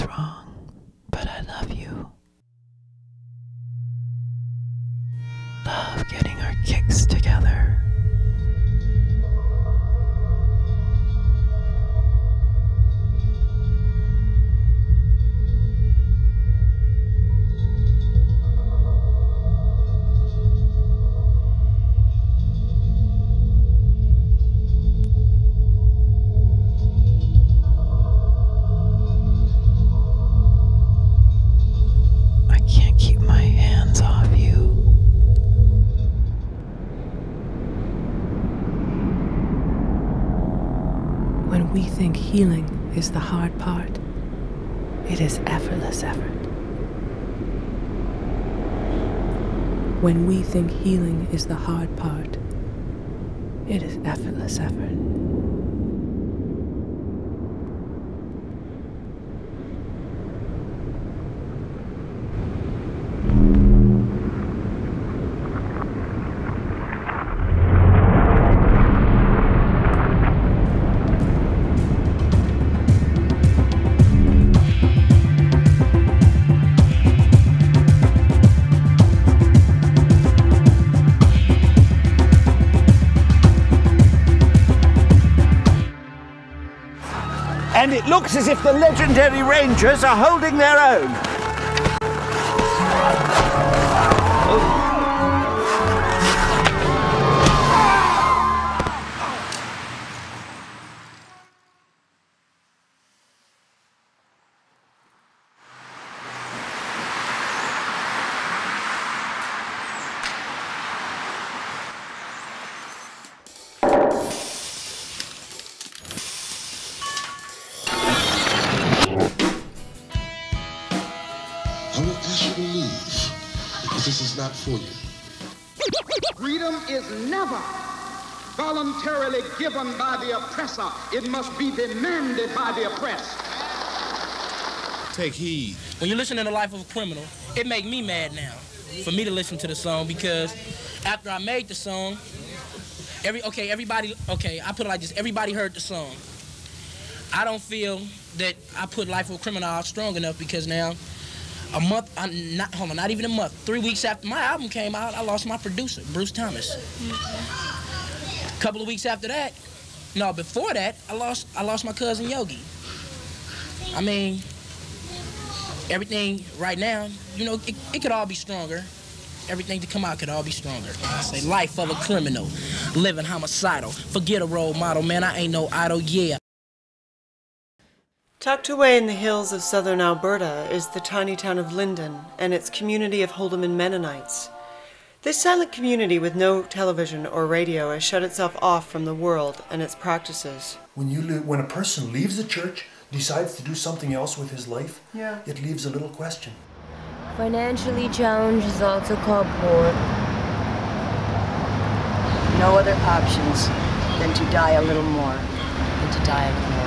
what's wrong, but I love you. Love getting our kicks together. Think healing is the hard part, it is effortless effort. When we think healing is the hard part, it is effortless effort. And it looks as if the legendary Rangers are holding their own. This is not for you. Freedom is never voluntarily given by the oppressor. It must be demanded by the oppressed. Take heed. When you listen to the life of a criminal, it make me mad now for me to listen to the song because after I made the song, every okay, everybody okay, I put it like this, everybody heard the song. I don't feel that I put Life of a Criminal out strong enough because now a month I'm not hold on, not even a month, three weeks after my album came out, I lost my producer, Bruce Thomas. A couple of weeks after that, no, before that, I lost I lost my cousin Yogi. I mean, everything right now, you know, it, it could all be stronger. Everything to come out could all be stronger. I say life of a criminal, living homicidal. Forget a role model, man. I ain't no idol. Yeah. Tucked away in the hills of southern Alberta is the tiny town of Linden and its community of Holdeman Mennonites. This silent community with no television or radio has shut itself off from the world and its practices. When you li- when a person leaves the church, decides to do something else with his life, Yeah. it leaves a little question. Financially challenged is also called poor. No other options than to die a little more, than to die a little more.